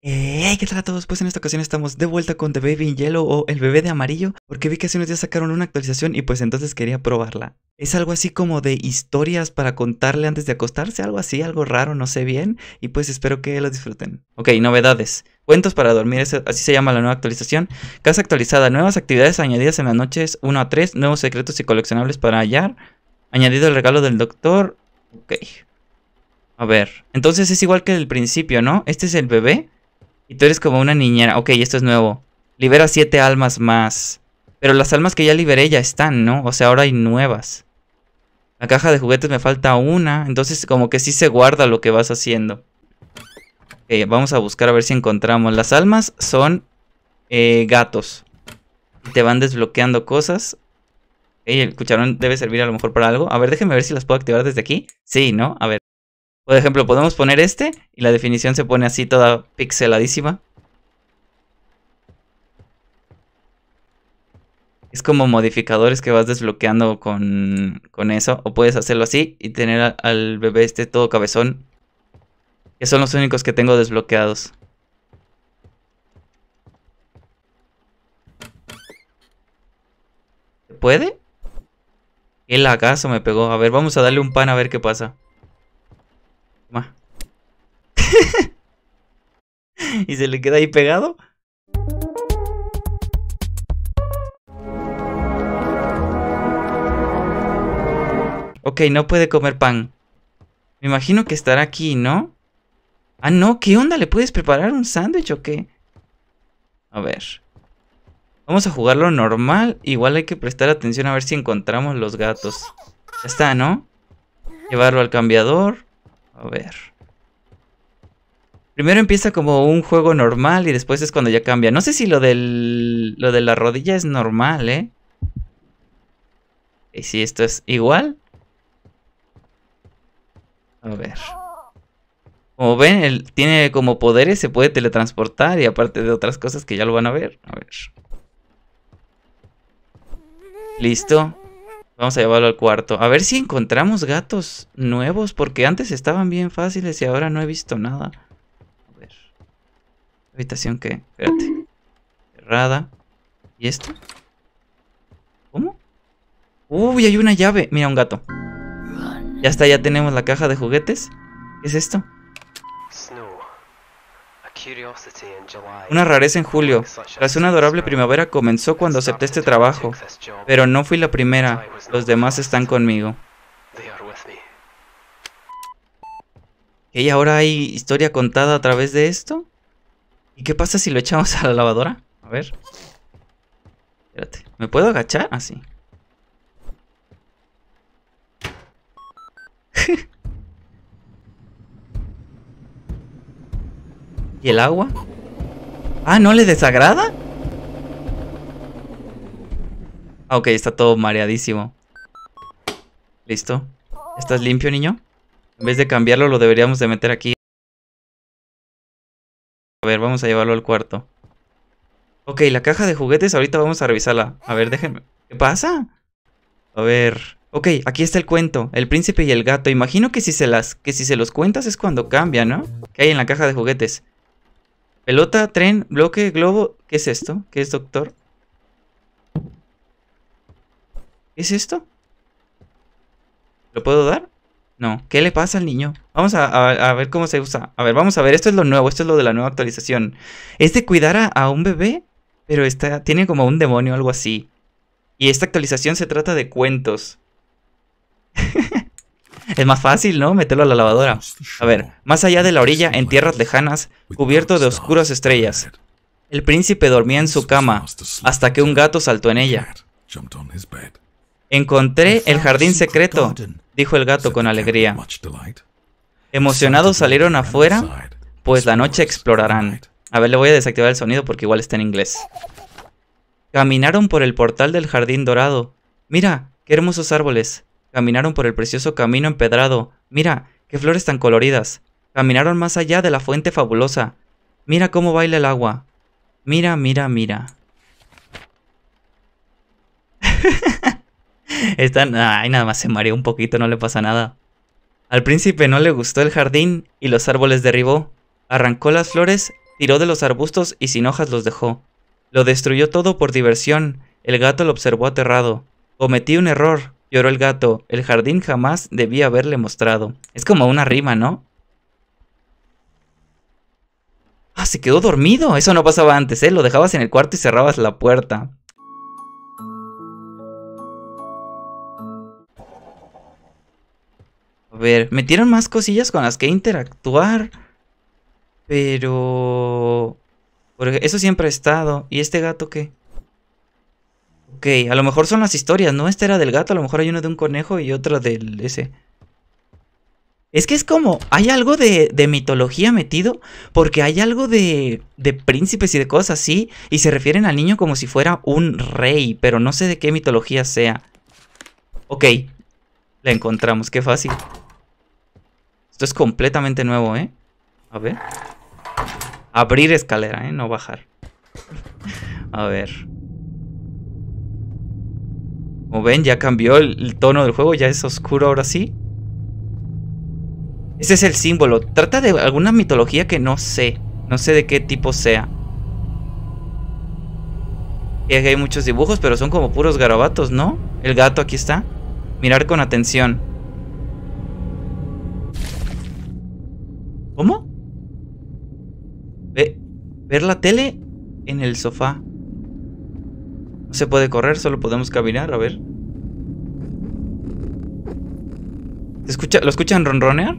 Hey, ¿qué tal a todos? Pues en esta ocasión estamos de vuelta con The Baby in Yellow o El Bebé de Amarillo, porque vi que hace unos días sacaron una actualización y pues entonces quería probarla. Es algo así como de historias para contarle antes de acostarse, algo así, algo raro, no sé bien, y pues espero que lo disfruten. Ok, novedades. Cuentos para dormir, así se llama la nueva actualización. Casa actualizada, nuevas actividades añadidas en las noches 1 a 3, nuevos secretos y coleccionables para hallar, añadido el regalo del doctor. Ok. A ver, entonces es igual que el principio, ¿no? Este es el bebé. Y tú eres como una niñera. Ok, esto es nuevo. Libera siete almas más. Pero las almas que ya liberé ya están, ¿no? O sea, ahora hay nuevas. La caja de juguetes me falta una. Entonces como que sí se guarda lo que vas haciendo. Ok, vamos a buscar a ver si encontramos. Las almas son eh, gatos. Te van desbloqueando cosas. el cucharón debe servir a lo mejor para algo. A ver, déjenme ver si las puedo activar desde aquí. Sí, ¿no? A ver. Por ejemplo, podemos poner este y la definición se pone así toda pixeladísima. Es como modificadores que vas desbloqueando con, con eso. O puedes hacerlo así y tener al bebé este todo cabezón. Que son los únicos que tengo desbloqueados. ¿Puede? El lagazo me pegó. A ver, vamos a darle un pan a ver qué pasa. y se le queda ahí pegado. Ok, no puede comer pan. Me imagino que estará aquí, ¿no? Ah, no, ¿qué onda? ¿Le puedes preparar un sándwich o qué? A ver. Vamos a jugarlo normal. Igual hay que prestar atención a ver si encontramos los gatos. Ya está, ¿no? Llevarlo al cambiador. A ver. Primero empieza como un juego normal y después es cuando ya cambia. No sé si lo del lo de la rodilla es normal, ¿eh? Y si esto es igual. A ver. Como ven, él tiene como poderes, se puede teletransportar y aparte de otras cosas que ya lo van a ver. A ver. Listo. Vamos a llevarlo al cuarto. A ver si encontramos gatos nuevos, porque antes estaban bien fáciles y ahora no he visto nada. ¿Habitación qué? Espérate. Cerrada. ¿Y esto? ¿Cómo? Uy, hay una llave. Mira, un gato. Ya está, ya tenemos la caja de juguetes. ¿Qué es esto? Una rareza en julio. Tras una adorable primavera comenzó cuando acepté este trabajo. Pero no fui la primera. Los demás están conmigo. ¿Y ahora hay historia contada a través de esto? ¿Y qué pasa si lo echamos a la lavadora? A ver. Espérate. ¿Me puedo agachar? Así. Ah, ¿Y el agua? Ah, ¿no le desagrada? Ah, ok, está todo mareadísimo. Listo. ¿Estás limpio, niño? En vez de cambiarlo, lo deberíamos de meter aquí. Ver, vamos a llevarlo al cuarto. Ok, la caja de juguetes, ahorita vamos a revisarla. A ver, déjenme. ¿Qué pasa? A ver. Ok, aquí está el cuento. El príncipe y el gato. Imagino que si se las. que si se los cuentas es cuando cambia, ¿no? ¿Qué hay en la caja de juguetes? Pelota, tren, bloque, globo. ¿Qué es esto? ¿Qué es doctor? ¿Qué es esto? ¿Lo puedo dar? No. ¿Qué le pasa al niño? Vamos a, ver cómo se usa. A ver, vamos a ver. Esto es lo nuevo. Esto es lo de la nueva actualización. Es de cuidar a, un bebé, pero está, tiene como un demonio algo así. Y esta actualización se trata de cuentos. es más fácil, ¿no? Meterlo a la lavadora. A ver, más allá de la orilla, en tierras lejanas, cubierto de oscuras estrellas. El príncipe dormía en su cama, hasta que un gato saltó en ella. Encontré el jardín secreto, dijo el gato con alegría. Emocionados salieron afuera, pues la noche explorarán. A ver, le voy a desactivar el sonido porque igual está en inglés. Caminaron por el portal del jardín dorado. Mira, qué hermosos árboles. Caminaron por el precioso camino empedrado. Mira, qué flores tan coloridas. Caminaron más allá de la fuente fabulosa. Mira cómo baila el agua. Mira, mira, mira. Están... Ay, nada más se mareó un poquito, no le pasa nada. Al príncipe no le gustó el jardín y los árboles derribó. Arrancó las flores tiró de los arbustos y sin hojas los dejó. Lo destruyó todo por diversión. El gato lo observó aterrado. Cometí un error, lloró el gato. El jardín jamás debía haberle mostrado. Es como una rima, ¿no? Ah, se quedó dormido. Eso no pasaba antes, ¿eh? Lo dejabas en el cuarto y cerrabas la puerta. Ver, metieron más cosillas con las que interactuar. Pero... Porque eso siempre ha estado. ¿Y este gato qué? Ok, a lo mejor son las historias, ¿no? Este era del gato, a lo mejor hay uno de un conejo y otro del ese. Es que es como, hay algo de, de mitología metido, porque hay algo de, de príncipes y de cosas así, y se refieren al niño como si fuera un rey, pero no sé de qué mitología sea. Ok, la encontramos, qué fácil. Esto es completamente nuevo, ¿eh? A ver. Abrir escalera, ¿eh? No bajar. A ver. Como ven, ya cambió el, tono del juego, ya es oscuro ahora sí. Ese es el símbolo. Trata de alguna mitología que no sé. No sé de qué tipo sea. Y aquí hay muchos dibujos, pero son como puros garabatos, ¿no? El gato aquí está. Mirar con atención. ¿Cómo? ver la tele en el sofá. No se puede correr, solo podemos caminar, a ver. escucha, ¿Lo escuchan ronronear?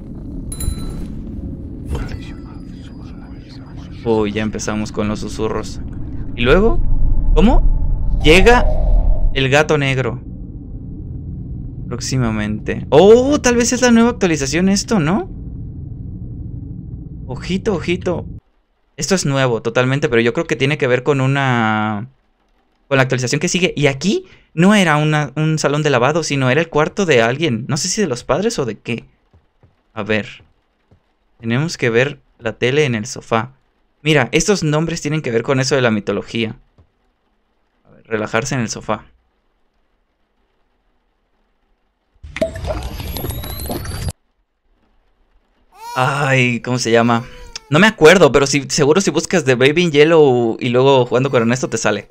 Uy, ya empezamos con los susurros. ¿Y luego? ¿Cómo? Llega el gato negro. Próximamente. Oh, tal vez es la nueva actualización esto, ¿no? Ojito, ojito. Esto es nuevo totalmente, pero yo creo que tiene que ver con una... Con la actualización que sigue. Y aquí no era un salón de lavado, sino era el cuarto de alguien. No sé si de los padres o de qué. A ver. Tenemos que ver la tele en el sofá. Mira, estos nombres tienen que ver con eso de la mitología. A ver, relajarse en el sofá. Ay, ¿cómo se llama? No me acuerdo, pero si, seguro si buscas The Baby in Yellow y luego jugando con Ernesto te sale.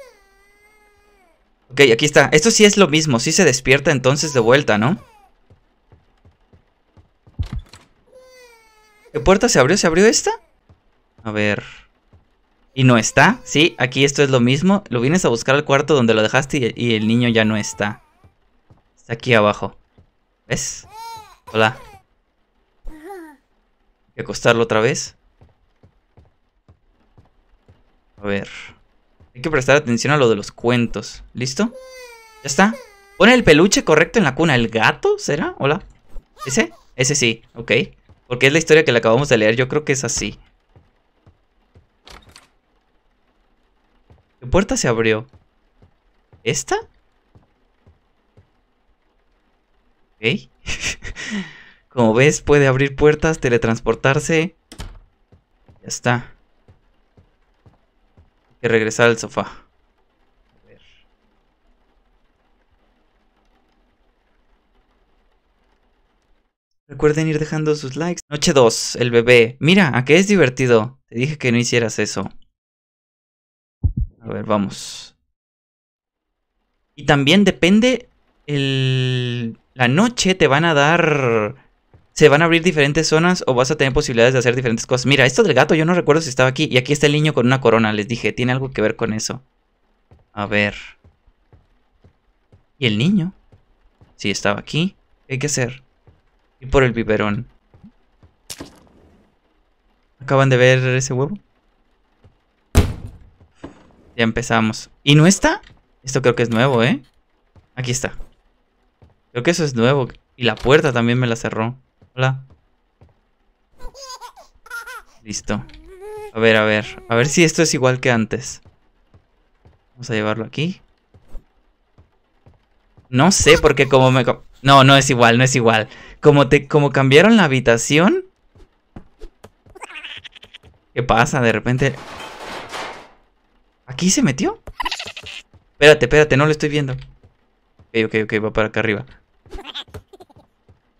Ok, aquí está. Esto sí es lo mismo. Sí se despierta entonces de vuelta, ¿no? ¿Qué puerta se abrió? ¿Se abrió esta? A ver. ¿Y no está? Sí, aquí esto es lo mismo. Lo vienes a buscar al cuarto donde lo dejaste y, y el niño ya no está. Está aquí abajo. ¿Ves? Hola. Que acostarlo otra vez. A ver. Hay que prestar atención a lo de los cuentos. ¿Listo? ¿Ya está? Pone el peluche correcto en la cuna. ¿El gato? ¿Será? Hola. ¿Ese? Ese sí, ok. Porque es la historia que le acabamos de leer. Yo creo que es así. ¿Qué puerta se abrió? ¿Esta? Ok. Como ves, puede abrir puertas, teletransportarse. Ya está que regresar al sofá. A ver. Recuerden ir dejando sus likes. Noche 2, el bebé. Mira, ¿a qué es divertido? Te dije que no hicieras eso. A ver, vamos. Y también depende el... La noche te van a dar se van a abrir diferentes zonas o vas a tener posibilidades de hacer diferentes cosas. Mira, esto del gato yo no recuerdo si estaba aquí. Y aquí está el niño con una corona, les dije. Tiene algo que ver con eso. A ver. ¿Y el niño? Sí, estaba aquí. ¿Qué hay que hacer? Ir por el biberón. ¿Acaban de ver ese huevo? Ya empezamos. ¿Y no está? Esto creo que es nuevo, ¿eh? Aquí está. Creo que eso es nuevo. Y la puerta también me la cerró. Listo. A ver, a ver. A ver si esto es igual que antes. Vamos a llevarlo aquí. No sé, porque como me... No, no es igual, no es igual. Como, te, como cambiaron la habitación... ¿Qué pasa? De repente... ¿Aquí se metió? Espérate, espérate, no lo estoy viendo. Ok, ok, ok, va para acá arriba.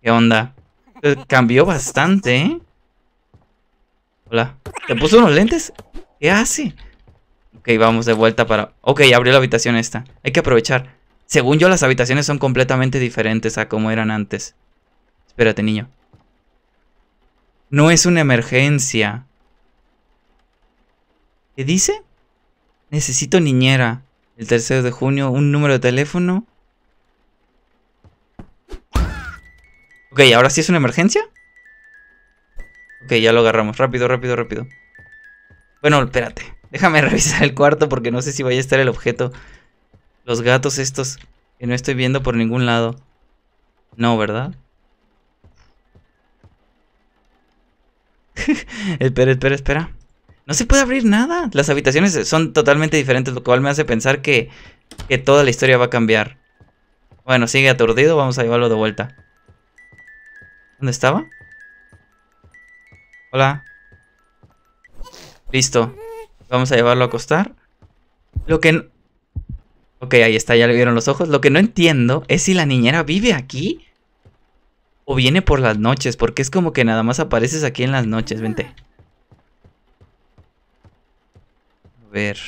¿Qué onda? Eh, cambió bastante, ¿eh? Hola. ¿Te puso unos lentes? ¿Qué hace? Ok, vamos de vuelta para... Ok, abrió la habitación esta. Hay que aprovechar. Según yo, las habitaciones son completamente diferentes a como eran antes. Espérate, niño. No es una emergencia. ¿Qué dice? Necesito niñera. El tercero de junio, un número de teléfono. Ok, ¿ahora sí es una emergencia? Ok, ya lo agarramos. Rápido, rápido, rápido. Bueno, espérate. Déjame revisar el cuarto porque no sé si vaya a estar el objeto. Los gatos estos que no estoy viendo por ningún lado. No, ¿verdad? espera, espera, espera. No se puede abrir nada. Las habitaciones son totalmente diferentes, lo cual me hace pensar que, que toda la historia va a cambiar. Bueno, sigue aturdido, vamos a llevarlo de vuelta. ¿Dónde estaba? Hola. Listo. Vamos a llevarlo a acostar. Lo que... Ok, ahí está, ya le vieron los ojos. Lo que no entiendo es si la niñera vive aquí o viene por las noches, porque es como que nada más apareces aquí en las noches. Vente. A ver.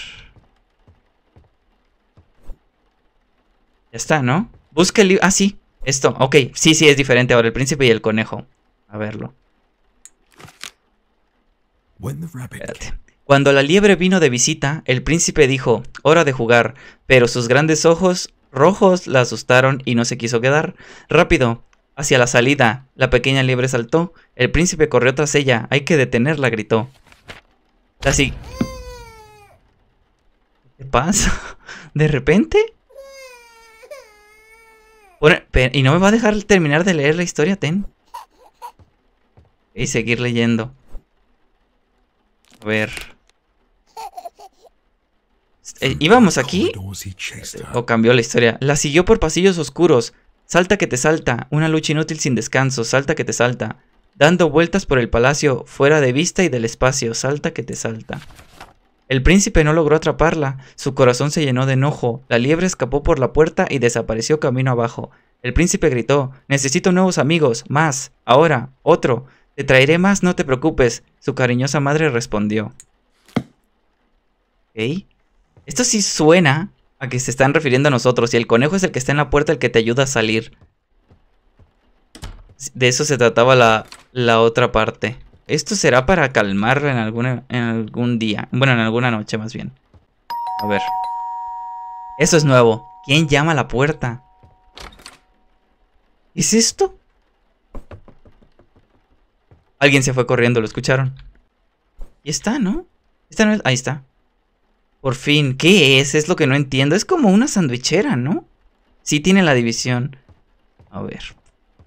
Ya está, ¿no? Busca el libro. Ah, sí. Esto. Ok. Sí, sí, es diferente ahora. El príncipe y el conejo. A verlo. Espérate. Cuando la liebre vino de visita, el príncipe dijo, hora de jugar, pero sus grandes ojos rojos la asustaron y no se quiso quedar. Rápido, hacia la salida, la pequeña liebre saltó, el príncipe corrió tras ella, hay que detenerla, gritó. Así. ¿Qué pasa? ¿De repente? Y no me va a dejar terminar de leer la historia, Ten. Y seguir leyendo. A ver. Eh, íbamos aquí. O cambió la historia. La siguió por pasillos oscuros. Salta que te salta. Una lucha inútil sin descanso. Salta que te salta. Dando vueltas por el palacio, fuera de vista y del espacio. Salta que te salta. El príncipe no logró atraparla. Su corazón se llenó de enojo. La liebre escapó por la puerta y desapareció camino abajo. El príncipe gritó, Necesito nuevos amigos, más, ahora, otro. Te traeré más, no te preocupes. Su cariñosa madre respondió. ¿Ok? Esto sí suena a que se están refiriendo a nosotros y el conejo es el que está en la puerta el que te ayuda a salir. De eso se trataba la, la otra parte. Esto será para calmarla en, en algún día. Bueno, en alguna noche más bien. A ver. Eso es nuevo. ¿Quién llama a la puerta? ¿Es esto? Alguien se fue corriendo, ¿lo escucharon? Y está, ¿no? Esta no es... Ahí está. Por fin, ¿qué es? Es lo que no entiendo. Es como una sandwichera, ¿no? Sí tiene la división. A ver.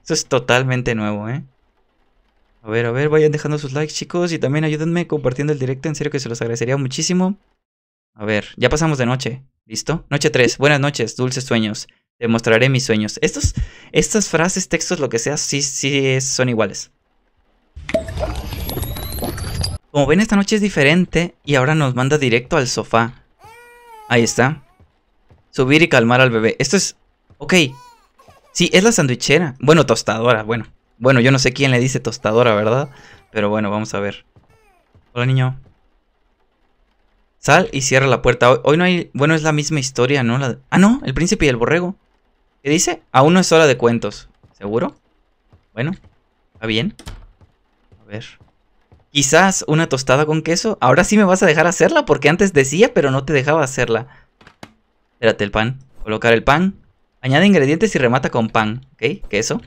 Esto es totalmente nuevo, ¿eh? A ver, a ver, vayan dejando sus likes, chicos. Y también ayúdenme compartiendo el directo. En serio que se los agradecería muchísimo. A ver, ya pasamos de noche. ¿Listo? Noche 3. Buenas noches, dulces sueños. Te mostraré mis sueños. Estos, estas frases, textos, lo que sea, sí, sí son iguales. Como ven, esta noche es diferente y ahora nos manda directo al sofá. Ahí está. Subir y calmar al bebé. Esto es... Ok. Sí, es la sandwichera. Bueno, tostadora, bueno. Bueno, yo no sé quién le dice tostadora, ¿verdad? Pero bueno, vamos a ver. Hola, niño. Sal y cierra la puerta. Hoy, no hay... Bueno, es la misma historia, ¿no? Ah, no, el príncipe y el borrego. ¿Qué dice? Aún no es hora de cuentos. ¿Seguro? Bueno, está bien. A ver. Quizás una tostada con queso. Ahora sí me vas a dejar hacerla porque antes decía, pero no te dejaba hacerla. Espérate el pan. Colocar el pan. Añade ingredientes y remata con pan. ¿Ok? Queso.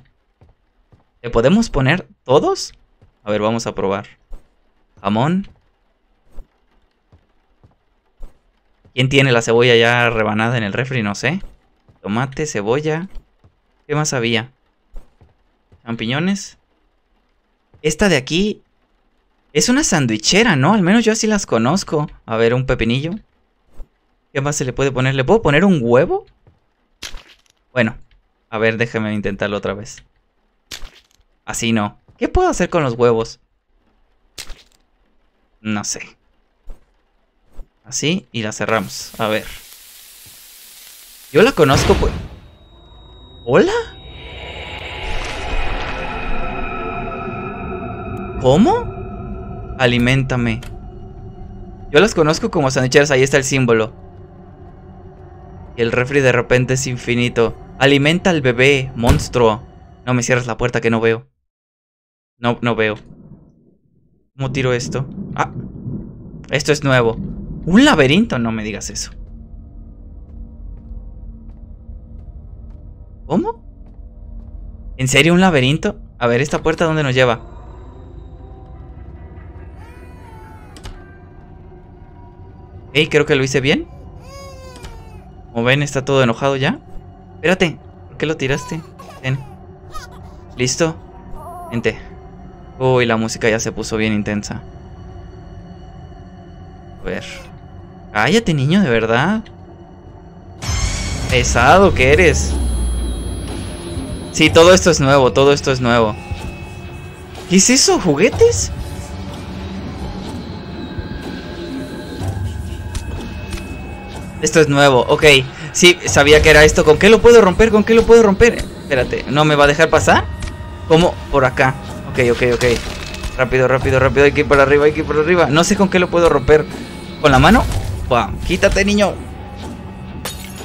¿Le podemos poner todos? A ver, vamos a probar. Jamón. ¿Quién tiene la cebolla ya rebanada en el refri? No sé. Tomate, cebolla. ¿Qué más había? Champiñones. Esta de aquí es una sandwichera, ¿no? Al menos yo así las conozco. A ver, un pepinillo. ¿Qué más se le puede poner? ¿Le puedo poner un huevo? Bueno, a ver, déjame intentarlo otra vez. Así no. ¿Qué puedo hacer con los huevos? No sé. Así y la cerramos. A ver. Yo la conozco pues... ¿Hola? ¿Cómo? Aliméntame. Yo las conozco como sandwicheras, ahí está el símbolo. Y el refri de repente es infinito. Alimenta al bebé, monstruo. No me cierres la puerta que no veo. No, no veo. ¿Cómo tiro esto? Ah. Esto es nuevo. ¿Un laberinto? No me digas eso. ¿Cómo? ¿En serio un laberinto? A ver, ¿esta puerta dónde nos lleva? Ey, creo que lo hice bien. Como ven, está todo enojado ya. Espérate, ¿por qué lo tiraste? Ven. ¿Listo? Vente. Uy, la música ya se puso bien intensa. A ver. Cállate, niño, de verdad. Pesado que eres. Sí, todo esto es nuevo, todo esto es nuevo. ¿Qué es eso? ¿Juguetes? Esto es nuevo, ok. Sí, sabía que era esto. ¿Con qué lo puedo romper? ¿Con qué lo puedo romper? Espérate, ¿no me va a dejar pasar? ¿Cómo? Por acá. Ok, ok, ok. Rápido, rápido, rápido. Hay que ir por arriba, hay que ir por arriba. No sé con qué lo puedo romper. ¿Con la mano? Quítate, niño.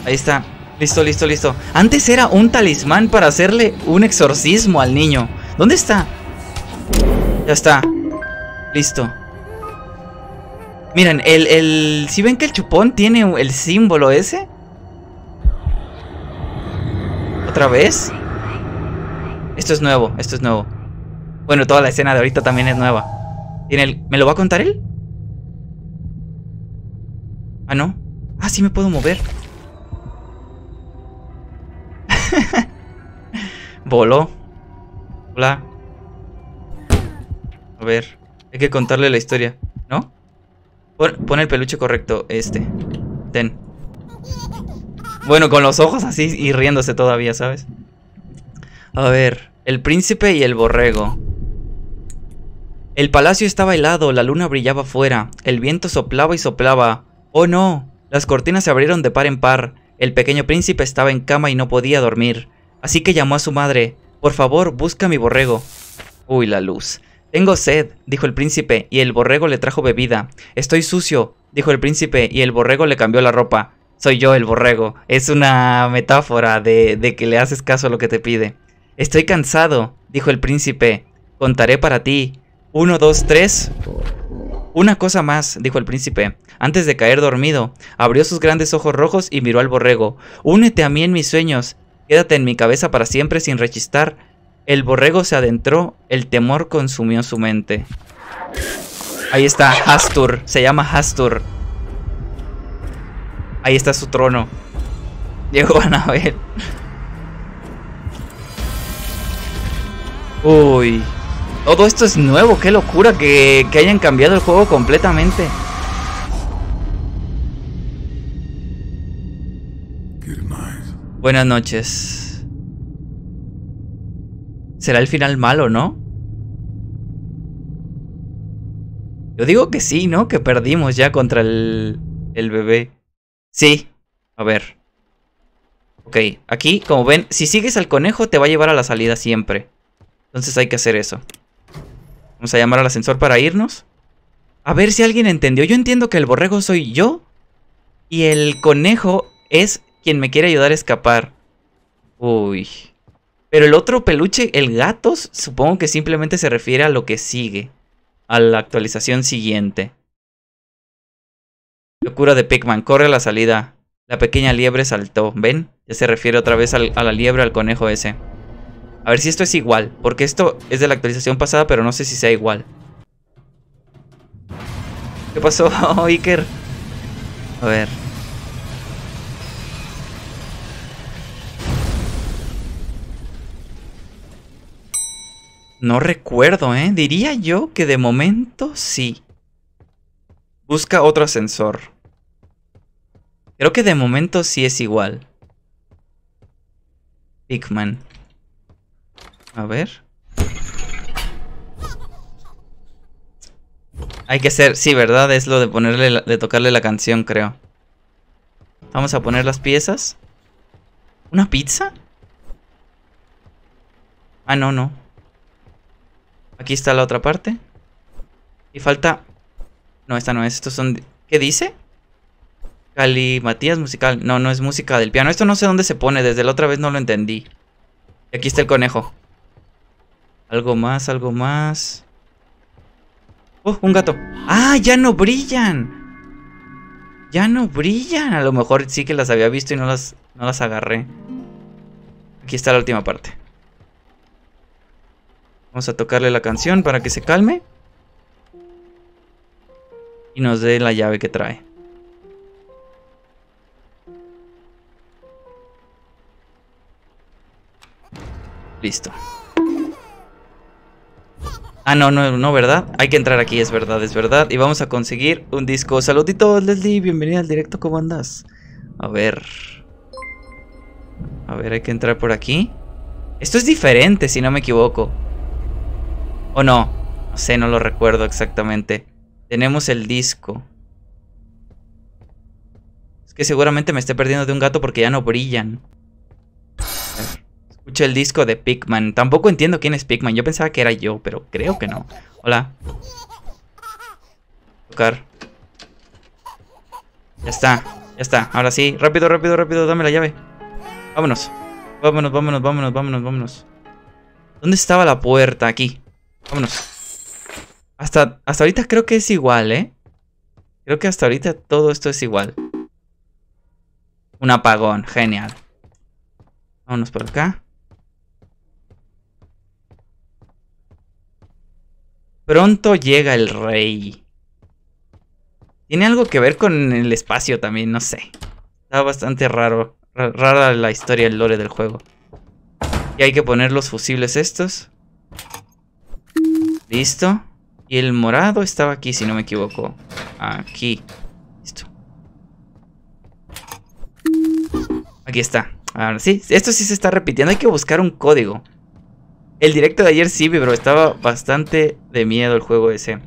Ahí está. Listo, listo, listo. Antes era un talismán para hacerle un exorcismo al niño. ¿Dónde está? Ya está. Listo. Miren, el, el... Si ven que el chupón tiene el símbolo ese. ¿Otra vez? Esto es nuevo, esto es nuevo. Bueno, toda la escena de ahorita también es nueva. ¿Tiene el... ¿Me lo va a contar él? Ah, no. Ah, sí me puedo mover. Voló. Hola. A ver. Hay que contarle la historia, ¿no? Pon, el peluche correcto, este. Ten. Bueno, con los ojos así y riéndose todavía, ¿sabes? A ver, el príncipe y el borrego. El palacio estaba helado, la luna brillaba fuera, el viento soplaba y soplaba. ¡Oh no! Las cortinas se abrieron de par en par. El pequeño príncipe estaba en cama y no podía dormir. Así que llamó a su madre. Por favor, busca mi borrego. Uy, la luz. Tengo sed, dijo el príncipe, y el borrego le trajo bebida. Estoy sucio, dijo el príncipe, y el borrego le cambió la ropa. Soy yo el borrego. Es una metáfora de, de que le haces caso a lo que te pide. Estoy cansado, dijo el príncipe. Contaré para ti. Uno, dos, tres. Una cosa más, dijo el príncipe. Antes de caer dormido, abrió sus grandes ojos rojos y miró al borrego. Únete a mí en mis sueños. Quédate en mi cabeza para siempre sin rechistar el borrego se adentró, el temor consumió su mente. Ahí está, Hastur. Se llama Hastur. Ahí está su trono. Llegó Anabel. Uy. Todo esto es nuevo. Qué locura que, que hayan cambiado el juego completamente. Buenas noches. ¿Será el final malo, no? Yo digo que sí, ¿no? Que perdimos ya contra el, el bebé. Sí. A ver. Ok, aquí, como ven, si sigues al conejo te va a llevar a la salida siempre. Entonces hay que hacer eso. Vamos a llamar al ascensor para irnos. A ver si alguien entendió. Yo entiendo que el borrego soy yo. Y el conejo es quien me quiere ayudar a escapar. Uy. Pero el otro peluche, el gato, supongo que simplemente se refiere a lo que sigue. A la actualización siguiente. Locura de Pikman, corre a la salida. La pequeña liebre saltó. ¿Ven? Ya se refiere otra vez a la liebre, al conejo ese. A ver si esto es igual. Porque esto es de la actualización pasada, pero no sé si sea igual. ¿Qué pasó, Iker? A ver. No recuerdo, ¿eh? Diría yo que de momento sí. Busca otro ascensor. Creo que de momento sí es igual. Pikman. A ver. Hay que ser, sí, ¿verdad? Es lo de ponerle, de tocarle la canción, creo. Vamos a poner las piezas. ¿Una pizza? Ah, no, no. Aquí está la otra parte. Y falta... No, esta no es. Estos son ¿Qué dice? Matías musical. No, no es música del piano. Esto no sé dónde se pone. Desde la otra vez no lo entendí. Y aquí está el conejo. Algo más, algo más. Oh, un gato. ¡Ah! ¡Ya no brillan! Ya no brillan. A lo mejor sí que las había visto y no las, no las agarré. Aquí está la última parte. Vamos a tocarle la canción para que se calme. Y nos dé la llave que trae. Listo. Ah, no, no, no, ¿verdad? Hay que entrar aquí, es verdad, es verdad. Y vamos a conseguir un disco. Saluditos, Leslie, bienvenida al directo, ¿cómo andas? A ver. A ver, hay que entrar por aquí. Esto es diferente, si no me equivoco. ¿O no? No sé, no lo recuerdo exactamente. Tenemos el disco. Es que seguramente me esté perdiendo de un gato porque ya no brillan. Escucho el disco de Pigman. Tampoco entiendo quién es Pigman. Yo pensaba que era yo, pero creo que no. Hola. Tocar. Ya está. Ya está. Ahora sí. Rápido, rápido, rápido. Dame la llave. Vámonos. Vámonos, vámonos, vámonos, vámonos, vámonos. ¿Dónde estaba la puerta? Aquí. Vámonos. Hasta, hasta ahorita creo que es igual, ¿eh? Creo que hasta ahorita todo esto es igual. Un apagón. Genial. Vámonos por acá. Pronto llega el rey. Tiene algo que ver con el espacio también, no sé. Está bastante raro. Rara la historia, el lore del juego. Y hay que poner los fusibles estos. Listo. Y el morado estaba aquí, si no me equivoco. Aquí. Listo. Aquí está. Ahora sí, esto sí se está repitiendo. Hay que buscar un código. El directo de ayer sí, bro. Estaba bastante de miedo el juego ese.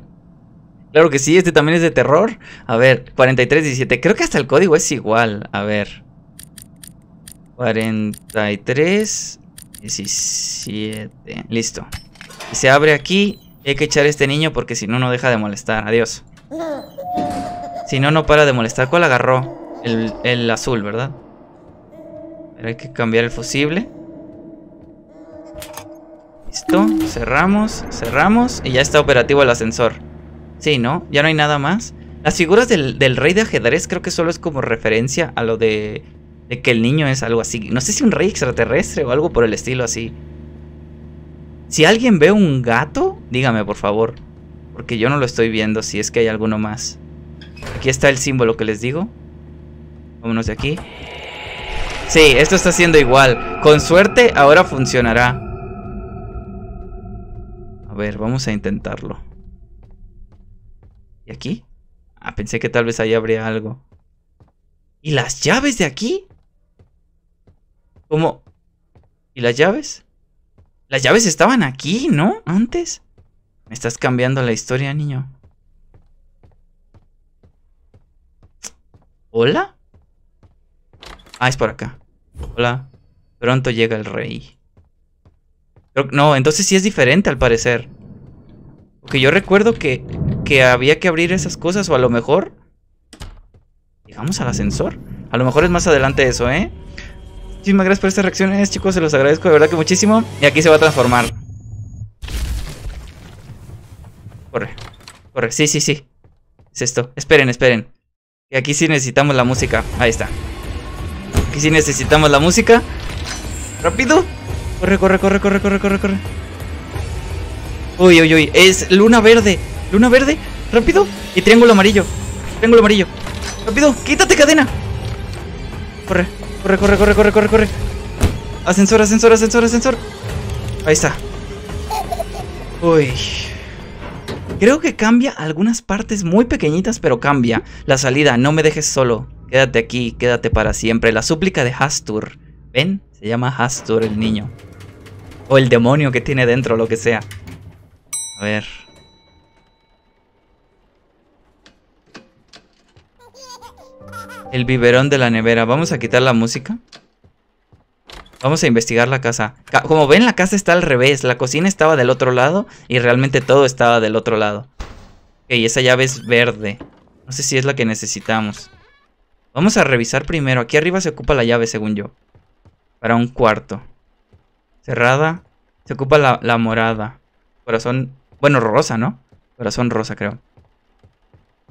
Claro que sí, este también es de terror. A ver, 4317. Creo que hasta el código es igual. A ver. 43 17. Listo. Y se abre aquí. Hay que echar a este niño porque si no, no deja de molestar. Adiós. Si no, no para de molestar. ¿Cuál agarró? El, el azul, ¿verdad? Pero hay que cambiar el fusible. Listo, cerramos, cerramos y ya está operativo el ascensor. Sí, ¿no? Ya no hay nada más. Las figuras del, rey de ajedrez creo que solo es como referencia a lo de, de que el niño es algo así. No sé si un rey extraterrestre o algo por el estilo así. Si alguien ve un gato, dígame por favor. Porque yo no lo estoy viendo si es que hay alguno más. Aquí está el símbolo que les digo. Vámonos de aquí. Sí, esto está siendo igual. Con suerte ahora funcionará. A ver, vamos a intentarlo. ¿Y aquí? Ah, pensé que tal vez ahí habría algo. ¿Y las llaves de aquí? ¿Cómo? ¿Y las llaves? Las llaves estaban aquí, ¿no? Antes. Me estás cambiando la historia, niño. ¿Hola? Ah, es por acá. Hola. Pronto llega el rey no, entonces sí es diferente al parecer. Porque yo recuerdo que, que había que abrir esas cosas o a lo mejor... Llegamos al ascensor. A lo mejor es más adelante eso, ¿eh? Muchísimas gracias por estas reacciones, chicos. Se los agradezco de verdad que muchísimo. Y aquí se va a transformar. Corre. Corre. Sí, sí, sí. Es esto. Esperen, esperen. Y aquí sí necesitamos la música. Ahí está. Aquí sí necesitamos la música. ¡Rápido! Corre, corre, corre, corre, corre, corre, corre. Uy, uy, uy. Es luna verde. Luna verde. Rápido. Y triángulo amarillo. Triángulo amarillo. Rápido. Quítate cadena. Corre. Corre, corre, corre, corre, corre, corre. Ascensor, ascensor, ascensor, ascensor. Ahí está. Uy. Creo que cambia algunas partes muy pequeñitas, pero cambia. La salida, no me dejes solo. Quédate aquí, quédate para siempre. La súplica de Hastur. ¿Ven? Se llama Hastur el niño. O el demonio que tiene dentro, lo que sea. A ver. El biberón de la nevera. Vamos a quitar la música. Vamos a investigar la casa. Como ven, la casa está al revés. La cocina estaba del otro lado y realmente todo estaba del otro lado. Ok, esa llave es verde. No sé si es la que necesitamos. Vamos a revisar primero. Aquí arriba se ocupa la llave, según yo. Para un cuarto. Cerrada. Se ocupa la, morada. Corazón... Bueno, rosa, ¿no? Corazón rosa, creo.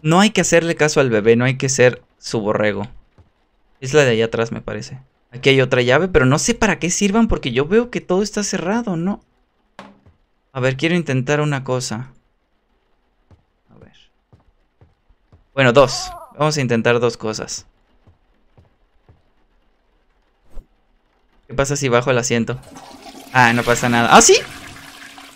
No hay que hacerle caso al bebé, no hay que ser su borrego. Es la de allá atrás, me parece. Aquí hay otra llave, pero no sé para qué sirvan porque yo veo que todo está cerrado, ¿no? A ver, quiero intentar una cosa. A ver. Bueno, dos. Vamos a intentar dos cosas. ¿Qué pasa si bajo el asiento? Ah, no pasa nada. ¡Ah, sí!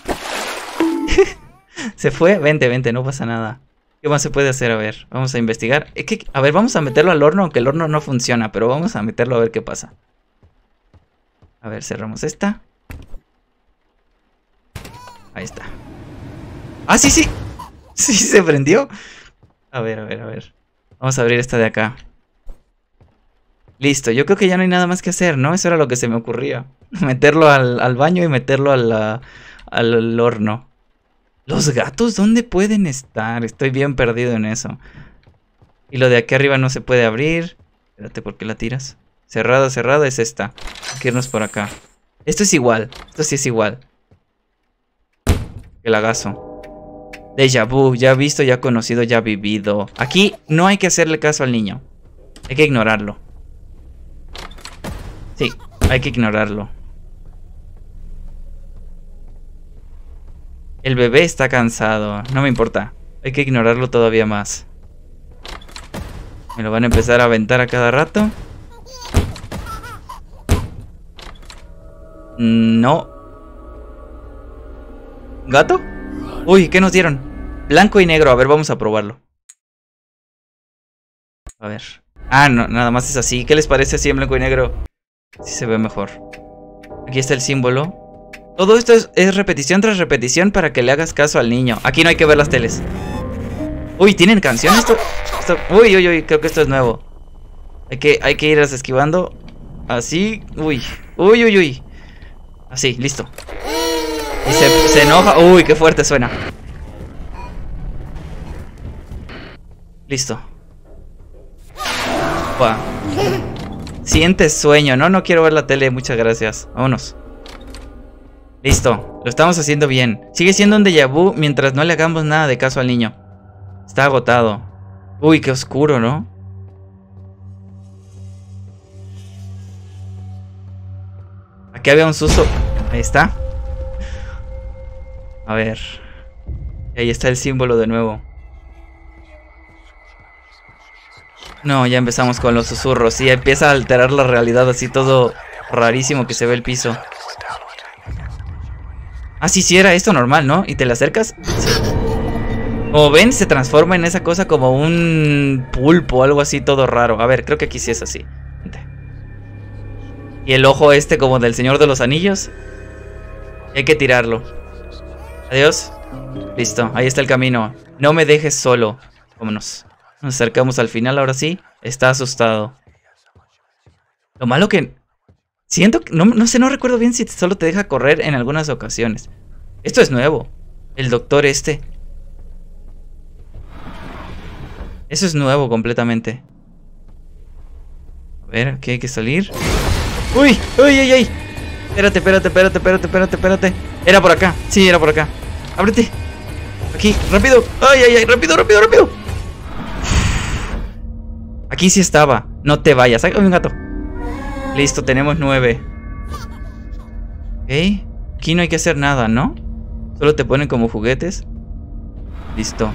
se fue. Vente, vente, no pasa nada. ¿Qué más se puede hacer? A ver, vamos a investigar. que, a ver, vamos a meterlo al horno, aunque el horno no funciona, pero vamos a meterlo a ver qué pasa. A ver, cerramos esta. Ahí está. ¡Ah, sí, sí! Sí, se prendió. A ver, a ver, a ver. Vamos a abrir esta de acá. Listo, yo creo que ya no hay nada más que hacer, ¿no? Eso era lo que se me ocurría. Meterlo al, baño y meterlo al horno. ¿Los gatos dónde pueden estar? Estoy bien perdido en eso. Y lo de aquí arriba no se puede abrir. Espérate, ¿por qué la tiras? Cerrada, cerrada es esta. Hay que irnos por acá. Esto es igual. Esto sí es igual. El agazo. Deja vu. Ya visto, ya conocido, ya vivido. Aquí no hay que hacerle caso al niño. Hay que ignorarlo. Sí, hay que ignorarlo. El bebé está cansado. No me importa. Hay que ignorarlo todavía más. Me lo van a empezar a aventar a cada rato. No. ¿Gato? Uy, ¿qué nos dieron? Blanco y negro. A ver, vamos a probarlo. A ver. Ah, no, nada más es así. ¿Qué les parece así en blanco y negro? Sí se ve mejor. Aquí está el símbolo. Todo esto es, repetición tras repetición para que le hagas caso al niño. Aquí no hay que ver las teles. Uy, ¿tienen canción esto? uy, uy, uy, creo que esto es nuevo. Hay que, hay que irlas esquivando. Así. Uy, uy, uy, uy. Así, listo. Y se, enoja. Uy, qué fuerte suena. Listo. Sientes sueño, ¿no? No quiero ver la tele, muchas gracias. Vámonos. Listo, lo estamos haciendo bien. Sigue siendo un déjà vu mientras no le hagamos nada de caso al niño. Está agotado. Uy, qué oscuro, ¿no? Aquí había un susto. Ahí está. A ver. Ahí está el símbolo de nuevo. No, ya empezamos con los susurros. Y empieza a alterar la realidad así todo rarísimo que se ve el piso. Ah, sí, sí, era esto normal, ¿no? Y te le acercas. Sí. Como ven, se transforma en esa cosa como un pulpo algo así todo raro. A ver, creo que aquí sí es así. Y el ojo este como del Señor de los Anillos. hay que tirarlo. Adiós. Listo, ahí está el camino. No me dejes solo. Vámonos. Nos acercamos al final ahora sí. Está asustado. Lo malo que Siento que, no, sé, no recuerdo bien si solo te deja correr en algunas ocasiones. Esto es nuevo. El doctor este. Eso es nuevo completamente. A ver, aquí hay que salir. ¡Uy! ¡Uy, uy, uy! Espérate, espérate, espérate, espérate, espérate, espérate. Era por acá. Sí, era por acá. Ábrete. Aquí, rápido. ¡Ay, ay, ay! ¡Rápido, rápido, rápido! Aquí sí estaba. No te vayas. Hay un gato. Listo, tenemos nueve. Ok. Aquí no hay que hacer nada, ¿no? Solo te ponen como juguetes. Listo.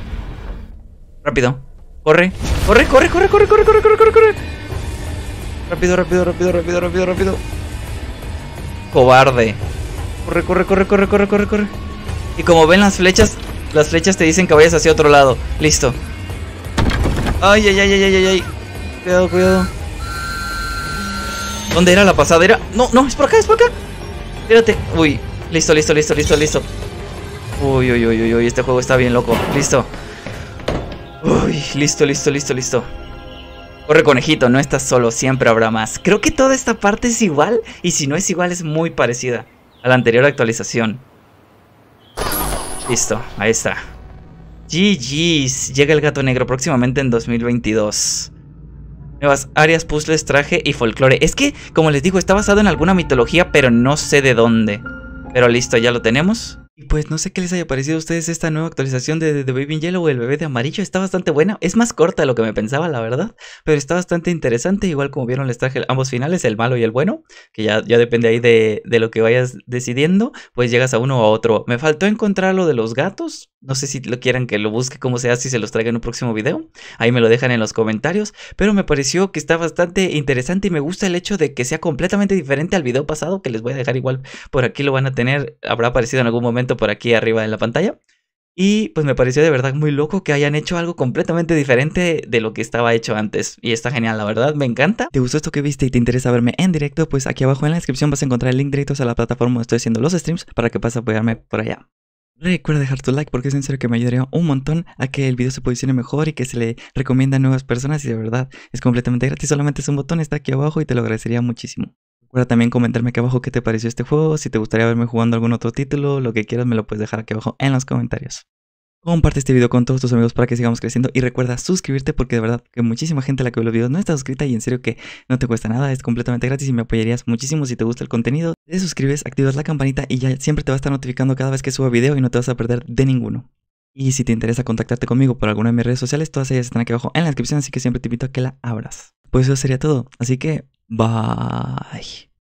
Rápido. Corre. Corre, corre, corre, corre, corre, corre, corre, corre, corre. Rápido, rápido, rápido, rápido, rápido, rápido. Cobarde. Corre, corre, corre, corre, corre, corre, corre. Y como ven las flechas, las flechas te dicen que vayas hacia otro lado. Listo. Ay, ay, ay, ay, ay, ay. Cuidado, cuidado. ¿Dónde era la pasada? No, no, es por acá, es por acá. Espérate. Uy, listo, listo, listo, listo, listo. Uy, uy, uy, uy, uy, este juego está bien loco. Listo. Uy, listo, listo, listo, listo. Corre conejito, no estás solo, siempre habrá más. Creo que toda esta parte es igual, y si no es igual es muy parecida a la anterior actualización. Listo, ahí está. GG's. Llega el gato negro próximamente en 2022. Nuevas áreas, puzzles, traje y folclore. Es que, como les digo, está basado en alguna mitología, pero no sé de dónde. Pero listo, ya lo tenemos. Pues no sé qué les haya parecido a ustedes esta nueva actualización de The Baby in Yellow el bebé de amarillo. Está bastante buena. Es más corta de lo que me pensaba, la verdad. Pero está bastante interesante. Igual como vieron, les traje ambos finales, el malo y el bueno. Que ya, ya depende ahí de, de lo que vayas decidiendo. Pues llegas a uno o a otro. Me faltó encontrar lo de los gatos. No sé si lo quieran que lo busque como sea, si se los traiga en un próximo video. Ahí me lo dejan en los comentarios. Pero me pareció que está bastante interesante y me gusta el hecho de que sea completamente diferente al video pasado. Que les voy a dejar igual por aquí lo van a tener. Habrá aparecido en algún momento por aquí arriba en la pantalla. Y pues me pareció de verdad muy loco que hayan hecho algo completamente diferente de lo que estaba hecho antes. Y está genial, la verdad, me encanta. ¿Te gustó esto que viste y te interesa verme en directo? Pues aquí abajo en la descripción vas a encontrar el link directo a la plataforma donde estoy haciendo los streams para que puedas apoyarme por allá. Recuerda dejar tu like porque es en serio que me ayudaría un montón a que el video se posicione mejor y que se le recomienda a nuevas personas y de verdad es completamente gratis, solamente es un botón, está aquí abajo y te lo agradecería muchísimo. Recuerda también comentarme aquí abajo qué te pareció este juego, si te gustaría verme jugando algún otro título, lo que quieras me lo puedes dejar aquí abajo en los comentarios. Comparte este video con todos tus amigos para que sigamos creciendo y recuerda suscribirte porque de verdad que muchísima gente a la que ve los videos no está suscrita y en serio que no te cuesta nada, es completamente gratis y me apoyarías muchísimo si te gusta el contenido. Te suscribes, activas la campanita y ya siempre te va a estar notificando cada vez que suba video y no te vas a perder de ninguno. Y si te interesa contactarte conmigo por alguna de mis redes sociales, todas ellas están aquí abajo en la descripción, así que siempre te invito a que la abras. Pues eso sería todo, así que Bye.